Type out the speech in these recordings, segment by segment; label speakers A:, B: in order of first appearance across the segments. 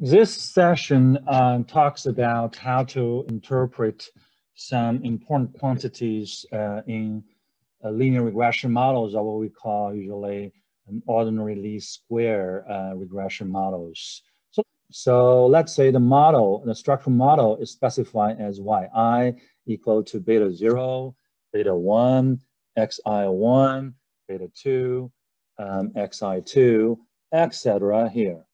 A: This session uh, talks about how to interpret some important quantities uh, in uh, linear regression models or what we call usually an ordinary least square uh, regression models. So, so let's say the model, the structural model is specified as yi equal to beta 0, beta 1, xi1, beta 2, um, xi2, etc. here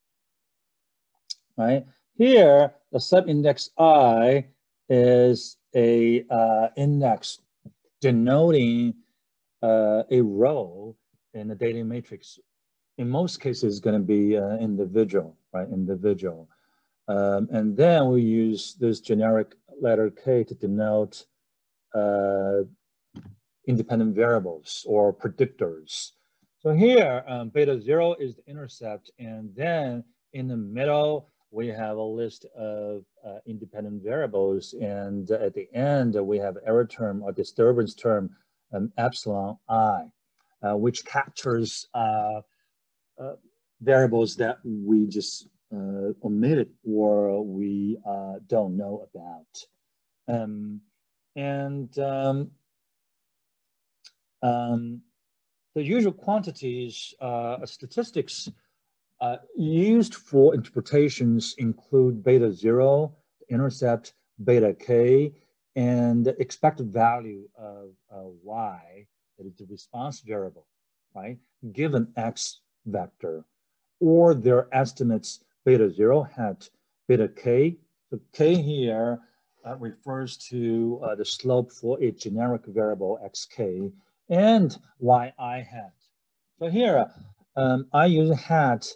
A: right? Here, the subindex i is a uh, index denoting uh, a row in the data matrix. In most cases, going to be uh, individual, right? Individual. Um, and then we use this generic letter K to denote uh, independent variables or predictors. So here, um, beta zero is the intercept, and then in the middle, we have a list of uh, independent variables. And at the end, we have error term or disturbance term, um, epsilon i, uh, which captures uh, uh variables that we just uh, omitted or we uh, don't know about. Um, and um, um, the usual quantities, statistics uh, used for interpretations include beta zero, intercept beta k, and the expected value of uh, y, that is the response variable, right, given x vector, or their estimates beta zero hat beta k. So k here uh, refers to uh, the slope for a generic variable xk and yi hat. So here, um, I use hat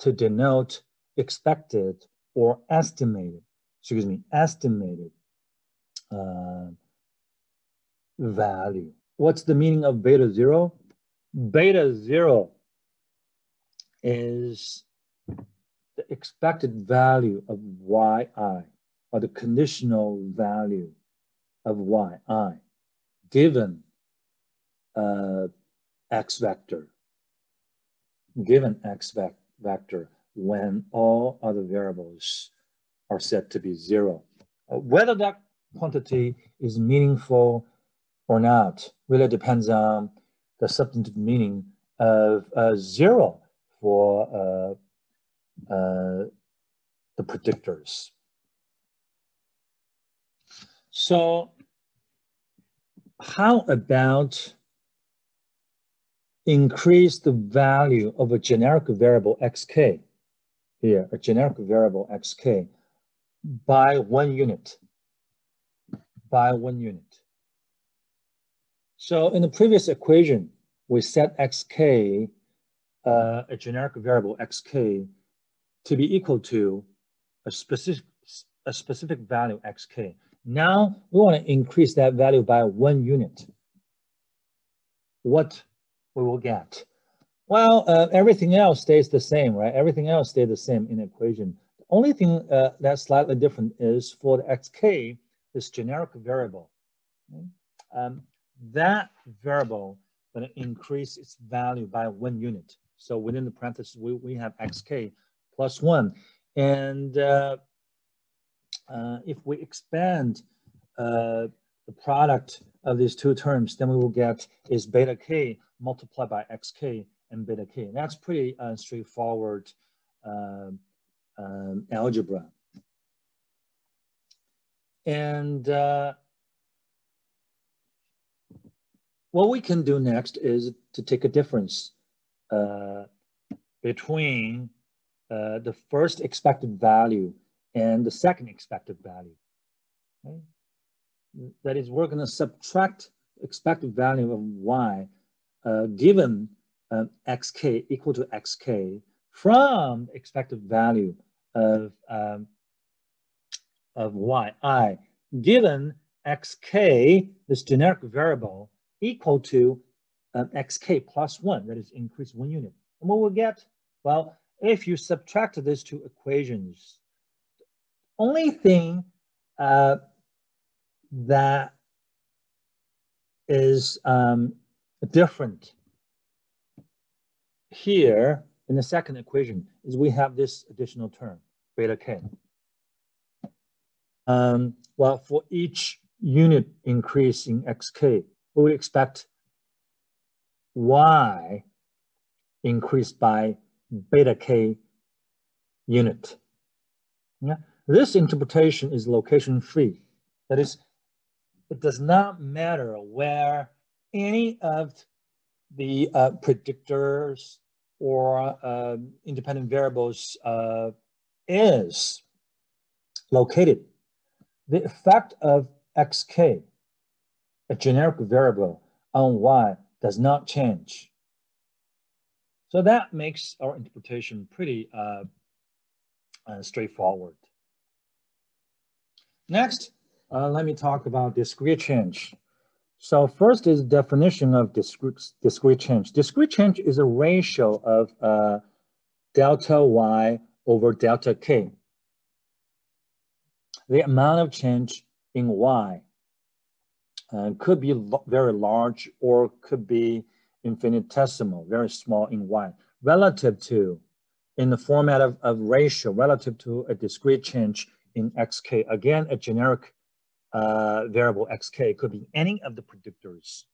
A: to denote expected or estimated, excuse me, estimated uh, value. What's the meaning of beta zero? Beta zero is the expected value of yi, or the conditional value of yi, given uh, x vector, given x vector vector when all other variables are set to be zero. Uh, whether that quantity is meaningful or not really depends on the substantive meaning of uh, zero for uh, uh, the predictors. So how about increase the value of a generic variable xk, here, a generic variable xk, by one unit, by one unit. So in the previous equation, we set xk, uh, a generic variable xk, to be equal to a specific, a specific value xk. Now we want to increase that value by one unit. What we will get? Well, uh, everything else stays the same, right? Everything else stays the same in the equation. The only thing uh, that's slightly different is for the xk, this generic variable. Okay? Um, that variable going to increase its value by one unit. So within the parentheses, we, we have xk plus one. And uh, uh, if we expand uh, the product of these two terms, then we will get is beta k multiplied by xk and beta k. And that's pretty uh, straightforward uh, um, algebra. And uh, what we can do next is to take a difference uh, between uh, the first expected value and the second expected value. Okay? That is, we're going to subtract expected value of y uh, given uh, xk equal to xk from expected value of, um, of yi, given xk, this generic variable, equal to um, xk plus one, that is increase one unit. And what we'll get? Well, if you subtract these two equations, only thing uh, that is um, different here in the second equation is we have this additional term, beta k. Um, well, for each unit increase in xk, we would expect y increased by beta k unit. Yeah? This interpretation is location free. That is, it does not matter where any of the uh, predictors or uh, independent variables uh, is located. The effect of xk, a generic variable on y, does not change. So that makes our interpretation pretty uh, uh, straightforward. Next, uh, let me talk about discrete change. So first is definition of discrete, discrete change. Discrete change is a ratio of uh, delta y over delta k. The amount of change in y uh, could be very large or could be infinitesimal, very small in y, relative to, in the format of, of ratio, relative to a discrete change in xk. Again, a generic uh, variable xk could be any of the predictors.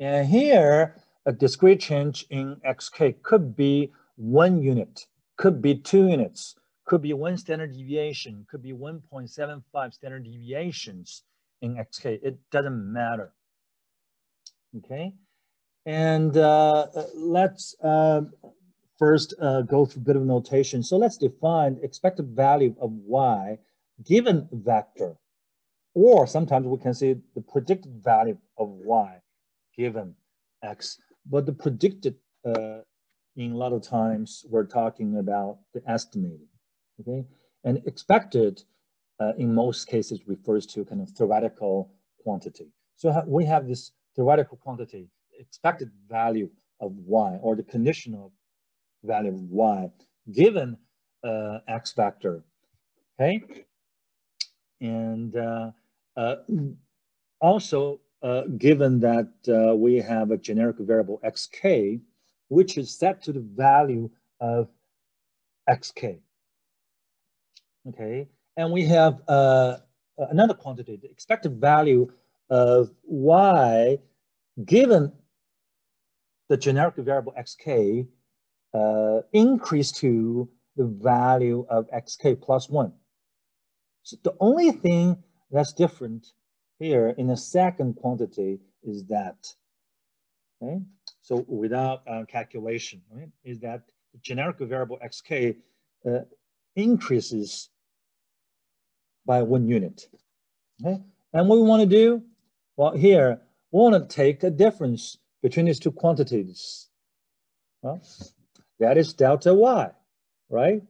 A: And here, a discrete change in xk could be one unit, could be two units, could be one standard deviation, could be 1.75 standard deviations in xk. It doesn't matter. Okay, and uh, let's uh, first uh, go through a bit of notation. So let's define expected value of y given vector or sometimes we can say the predicted value of y given x. But the predicted, uh, in a lot of times, we're talking about the estimated, okay? And expected, uh, in most cases, refers to kind of theoretical quantity. So we have this theoretical quantity, expected value of y, or the conditional value of y, given uh, x vector, okay? And uh, also, uh, given that uh, we have a generic variable xk, which is set to the value of xk. Okay, and we have uh, another quantity, the expected value of y given the generic variable xk uh, increased to the value of xk plus one. So the only thing that's different here in the second quantity is that, okay? So without uh, calculation, right, is that the generic variable xk uh, increases by one unit, okay? And what we want to do, well, here, we want to take a difference between these two quantities. Well, that is delta y, right?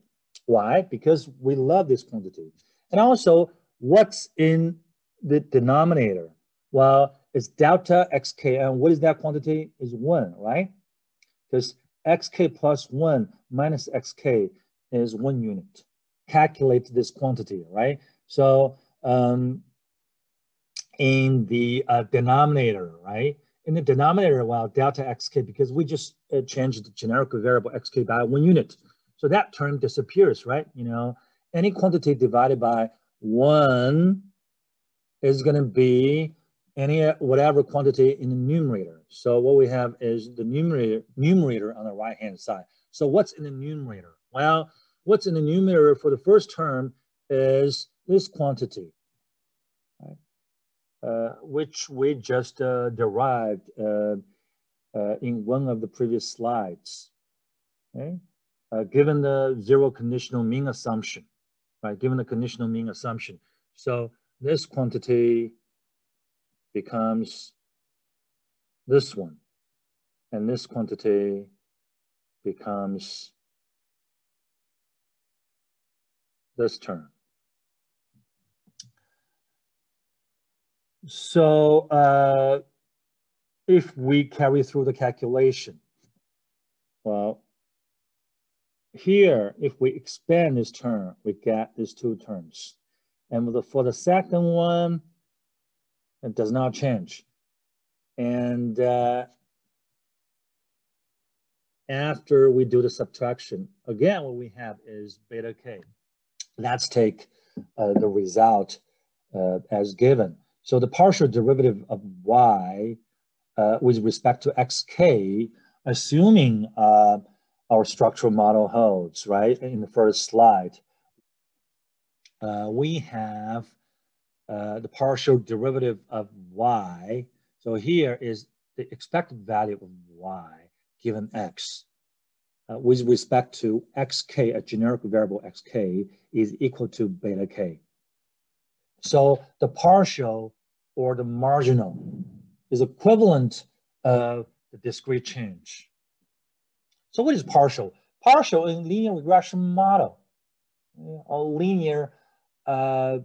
A: Why? Because we love this quantity. And also, what's in the denominator? Well, it's delta xk, and what is that quantity? Is one, right? Because xk plus one minus xk is one unit. Calculate this quantity, right? So um, in the uh, denominator, right? In the denominator, well, delta xk, because we just uh, changed the generic variable xk by one unit. So that term disappears, right? You know, any quantity divided by one is going to be any whatever quantity in the numerator. So what we have is the numerator, numerator on the right hand side. So what's in the numerator? Well, what's in the numerator for the first term is this quantity, right? uh, which we just uh, derived uh, uh in one of the previous slides. Okay? Uh, given the zero conditional mean assumption right? Given the conditional mean assumption. So this quantity becomes this one. And this quantity becomes this term. So uh, if we carry through the calculation, well, here, if we expand this term, we get these two terms. And the, for the second one, it does not change. And uh, after we do the subtraction, again, what we have is beta k. let's take uh, the result uh, as given. So the partial derivative of y uh, with respect to xk, assuming uh, our structural model holds, right, in the first slide, uh, we have uh, the partial derivative of y. So here is the expected value of y given x uh, with respect to xk, a generic variable xk, is equal to beta k. So the partial or the marginal is equivalent of the discrete change. So what is partial? Partial in linear regression model, or linear uh,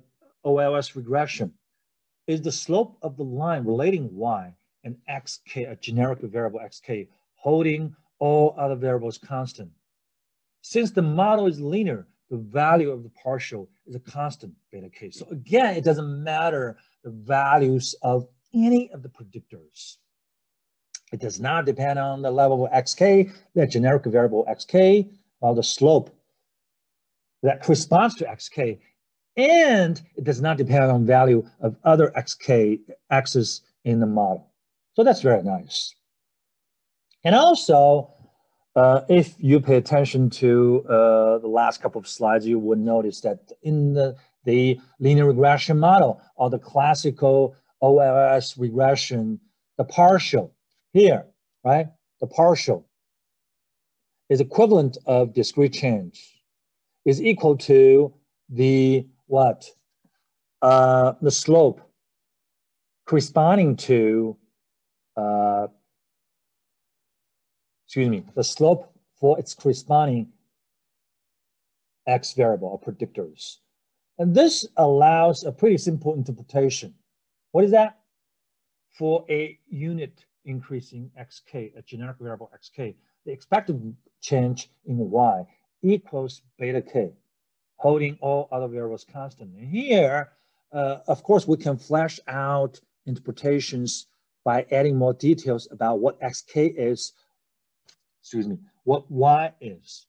A: OLS regression, is the slope of the line relating y and xk, a generic variable xk, holding all other variables constant. Since the model is linear, the value of the partial is a constant beta k. So again, it doesn't matter the values of any of the predictors. It does not depend on the level of xk, the generic variable xk, or the slope that corresponds to xk. And it does not depend on value of other xk x's in the model. So that's very nice. And also, uh, if you pay attention to uh, the last couple of slides, you would notice that in the, the linear regression model or the classical OLS regression, the partial here, right? The partial is equivalent of discrete change is equal to the what? Uh, the slope corresponding to uh, excuse me, the slope for its corresponding x variable or predictors. And this allows a pretty simple interpretation. What is that? For a unit increasing xk, a generic variable xk, the expected change in y equals beta k, holding all other variables constant. And here, uh, of course, we can flesh out interpretations by adding more details about what xk is excuse me, what y is.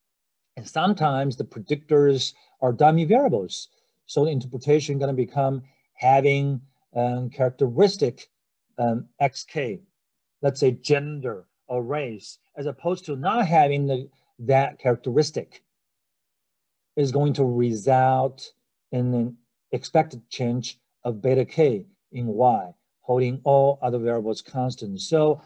A: And sometimes the predictors are dummy variables. So the interpretation going to become having um, characteristic um, xk, let's say gender or race, as opposed to not having the, that characteristic is going to result in an expected change of beta k in y, holding all other variables constant. So